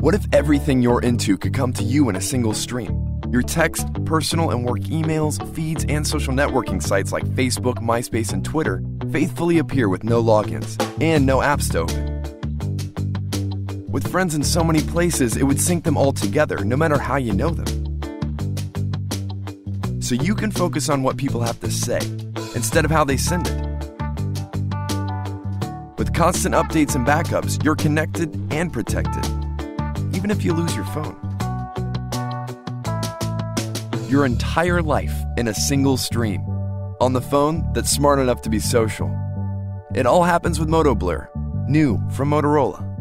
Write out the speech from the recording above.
What if everything you're into could come to you in a single stream? Your text, personal and work emails, feeds, and social networking sites like Facebook, MySpace, and Twitter faithfully appear with no logins and no apps to open. With friends in so many places, it would sync them all together, no matter how you know them. So you can focus on what people have to say instead of how they send it. With constant updates and backups, you're connected and protected, even if you lose your phone. Your entire life in a single stream on the phone that's smart enough to be social. It all happens with MotoBlur, new from Motorola.